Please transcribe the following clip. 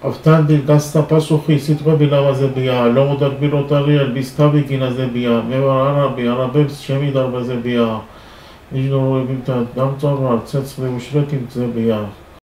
აფთანდი გასთა პასუხი სიტყვები ლავაზებია ლოღოდად ბიროტარია ბისთავი გინაზებია მე ვარ არაბი არაბებს ჩემი დარბაზებია ნიშნულები და დამწორვა ცეცხლი უშრეთი მძებია